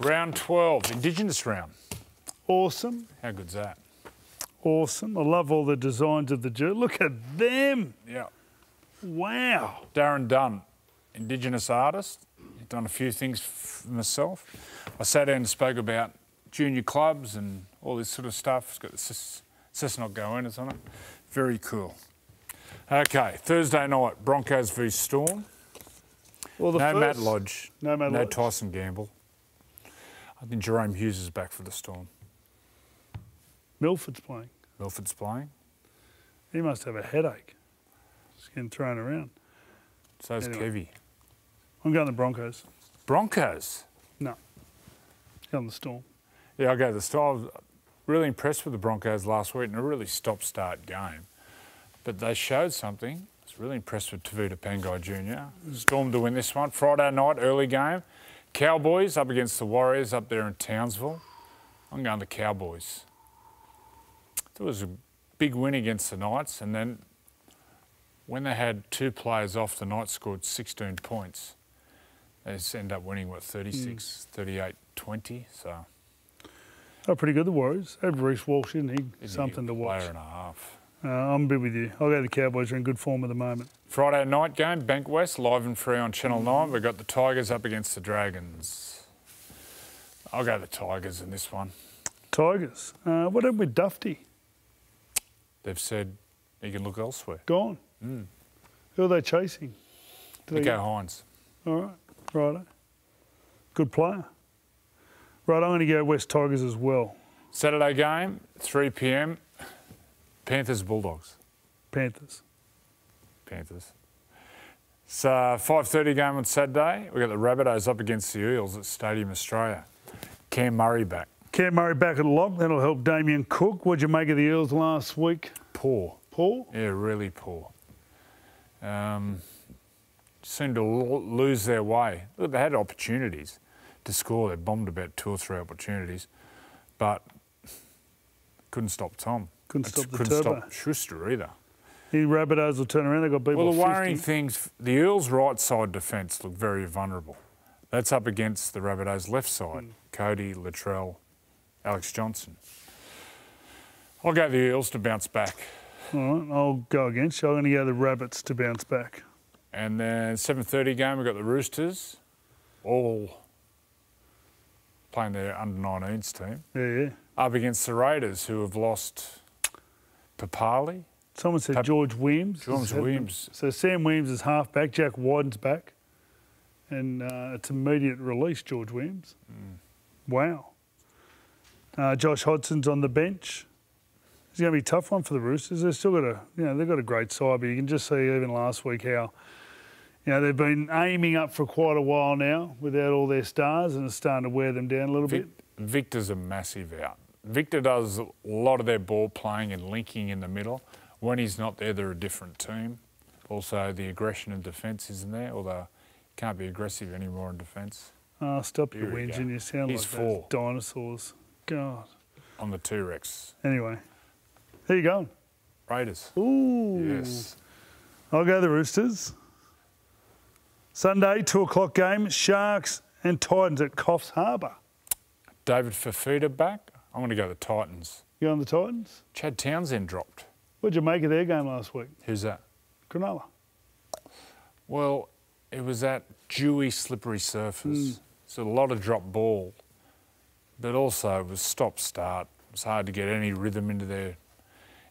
Round 12, Indigenous round. Awesome, How good's that? awesome. I love all the designs of the jersey. Look at them. Yeah. Wow. Darren Dunn, Indigenous artist. Done a few things for myself. I sat down and spoke about junior clubs and all this sort of stuff. It's got the Cis- Cessnock Goannas on it. Very cool. Okay, Thursday night, Broncos v Storm. Well, the no first, Matt Lodge. No Matt no Lodge. No Tyson Gamble. I think Jahrome Hughes is back for the Storm. Milford's playing. Milford's playing. He must have a headache. Just getting thrown around. So's Anyway. Kevy. I'm going the Broncos. Broncos. No. On the Storm. Yeah, I go to the Storm. I was really impressed with the Broncos last week in a really stop-start game. But they showed something. I was really impressed with Tevita Pangai Jr. Mm. Storm to win this one. Friday night, early game. Cowboys up against the Warriors up there in Townsville. I'm going the Cowboys. It was a big win against the Knights, and then when they had two players off, the Knights scored 16 points. They just end up winning, what, 36, hmm. 38, 20. So Oh, pretty good, the Warriors. Had Reece Walsh, didn't he? Isn't Something he to watch. Player and a half. Uh, I'm a bit with you. I'll go the Cowboys. are in good form at the moment. Friday night game, Bankwest, live and free on Channel 9. We've got the Tigers up against the Dragons. I'll go the Tigers in this one. Tigers. Uh, what happened with Dufty? They've said he can look elsewhere. Gone. Mm. Who are they chasing? Do Nico get- Hynes. All right. Righto. Good player. Right, I'm going to go West Tigers as well. Saturday game, 3 p.m. Panthers Bulldogs. Panthers. Panthers. It's a 5.30 game on Saturday. We've got the Rabbitohs up against the Eels at Stadium Australia. Cam Murray back. Cam Murray back at the lock. That'll help Damien Cook. What'd you make of the Eels last week? Poor. Poor? Yeah, really poor. Um, seemed to lose their way. Look, they had opportunities to score. They bombed about two or three opportunities, but couldn't stop Tom. Couldn't stop the couldn't turbo. stop Schuster either. The Rabbitohs will turn around. They got beat Well, the worrying 50. things, the Eels' right side defence looked very vulnerable. That's up against the Rabbitohs' left side. Hmm. Cody, Latrell, Alex Johnston. I'll go the Eels to bounce back. All right, I'll go against you. I'm going to go the Rabbits to bounce back. And then 7.30 game, we've got the Roosters, all playing their under-19s team, Yeah, yeah. up against the Raiders, who have lost Papalii. Someone said Pap- George Williams. George. Williams. So Sam Williams is half back. Jack Wighton's back. And uh, it's immediate release, George Williams. Hmm. Wow. Uh, Josh Hodgson's on the bench. It's going to be a tough one for the Roosters. They've still got a, you know, they've got a great side, but you can just see even last week how, you know, they've been aiming up for quite a while now without all their stars, and it's starting to wear them down a little Vic- bit. Victor's a massive out. Victor does a lot of their ball playing and linking in the middle. When he's not there, they're a different team. Also, the aggression and defence isn't there, although can't be aggressive anymore in defence. Oh, stop Here your we whinge go. and you sound He's like four. dinosaurs. God. On the T-Rex. Anyway, there you go. Raiders. Ooh. Yes. I'll go the Roosters. Sunday, two o'clock game, Sharks and Titans at Coffs Harbour. David Fifita back. I'm going to go the Titans. You on the Titans? Chad Townsend dropped. What'd you make of their game last week? Who's that? Cronulla. Well, it was that dewy, slippery surface. Hmm. So a lot of drop ball, but also it was stop start. It was hard to get any rhythm into their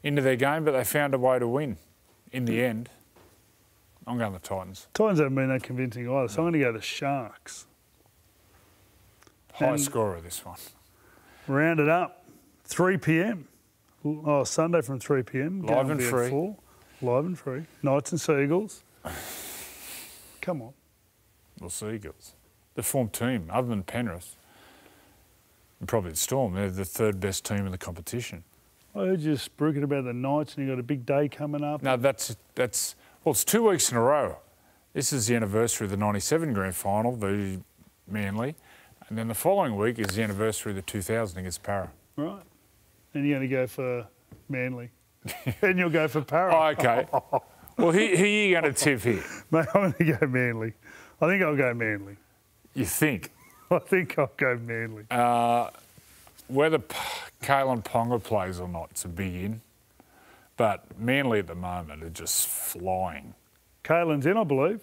into their game, but they found a way to win. In the hmm. end, I'm going the Titans. Titans haven't been that convincing either, so I'm going to go the Sharks. High And- scorer this one. Round it up, 3 p.m. Oh, Sunday from 3 p.m. Live and will be at free. four. Live and free. Knights and Seagulls. Come on. Well, Seagulls. The form team, other than Penrith, and probably the Storm, they're the third best team in the competition. I heard you spruiking about the Knights and you've got a big day coming up. No, that's that's well, it's two weeks in a row. This is the anniversary of the '97 Grand Final the Manly, and then the following week is the anniversary of the 2000 against Parra. Right. And you're going to go for Manly. and you'll go for Parra. Oh, okay. well, who, who are you going to tip here? Mate, I'm going to go Manly. I think I'll go Manly. You think? I think I'll go Manly. Uh, whether P- Kalyn Ponga plays or not, it's a big in. But Manly at the moment are just flying. Kalyn's in, I believe.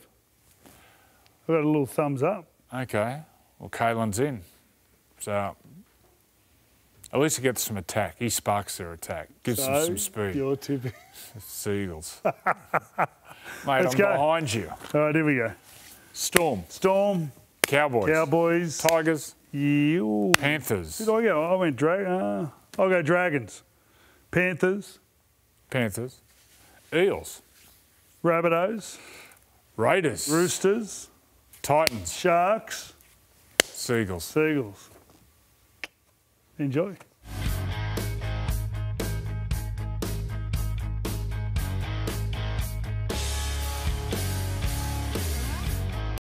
I got a little thumbs up. Okay, well, Kalyn's in. So at least he gets some attack. He sparks their attack, gives them some speed. Your tipping. Seagulls. Mate, Let's I'm go. behind you. All right, here we go. Storm, Storm, Cowboys, Cowboys. Tigers, You. Panthers, Did I go? I went drag. Uh, I'll go Dragons, Panthers, Panthers, Eels, Rabbitohs, Raiders, Roosters, Titans, Sharks, Seagulls. Seagulls. Enjoy.